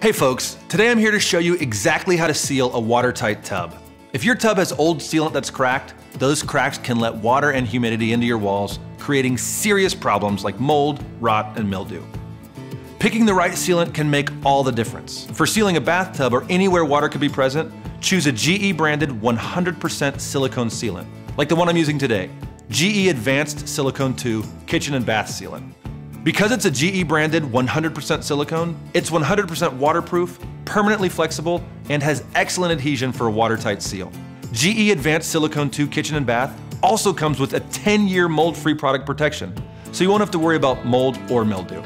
Hey folks, today I'm here to show you exactly how to seal a watertight tub. If your tub has old sealant that's cracked, those cracks can let water and humidity into your walls, creating serious problems like mold, rot, and mildew. Picking the right sealant can make all the difference. For sealing a bathtub or anywhere water could be present, choose a GE branded 100% silicone sealant, like the one I'm using today, GE Advanced Silicone 2 Kitchen and Bath Sealant. Because it's a GE branded 100% silicone, it's 100% waterproof, permanently flexible, and has excellent adhesion for a watertight seal. GE Advanced Silicone 2 Kitchen and Bath also comes with a 10-year mold-free product protection, so you won't have to worry about mold or mildew.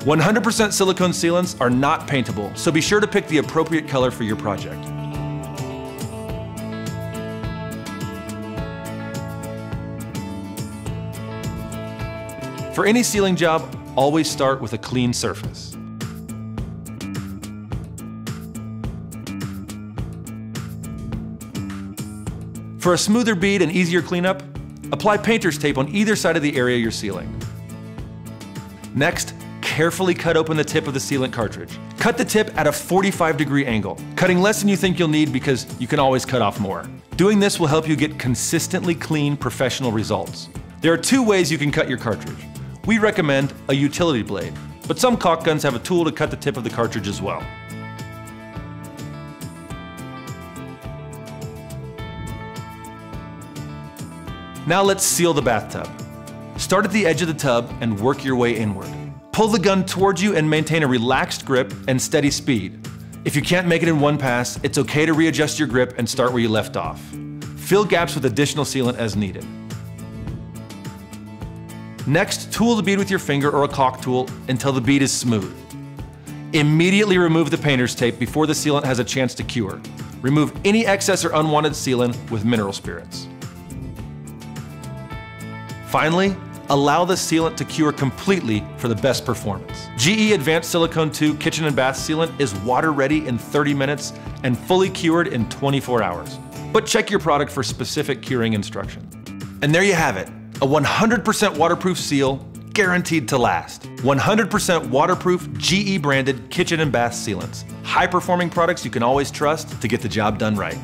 100% silicone sealants are not paintable, so be sure to pick the appropriate color for your project. For any sealing job, always start with a clean surface. For a smoother bead and easier cleanup, apply painter's tape on either side of the area you're sealing. Next, carefully cut open the tip of the sealant cartridge. Cut the tip at a 45 degree angle, cutting less than you think you'll need because you can always cut off more. Doing this will help you get consistently clean professional results. There are two ways you can cut your cartridge. We recommend a utility blade, but some caulk guns have a tool to cut the tip of the cartridge as well. Now let's seal the bathtub. Start at the edge of the tub and work your way inward. Pull the gun towards you and maintain a relaxed grip and steady speed. If you can't make it in one pass, it's okay to readjust your grip and start where you left off. Fill gaps with additional sealant as needed. Next, tool the bead with your finger or a caulk tool until the bead is smooth. Immediately remove the painter's tape before the sealant has a chance to cure. Remove any excess or unwanted sealant with mineral spirits. Finally, allow the sealant to cure completely for the best performance. GE Advanced Silicone 2 Kitchen and Bath Sealant is water ready in 30 minutes and fully cured in 24 hours. But check your product for specific curing instructions. And there you have it, a 100% waterproof seal guaranteed to last. 100% waterproof GE branded kitchen and bath sealants. High performing products you can always trust to get the job done right.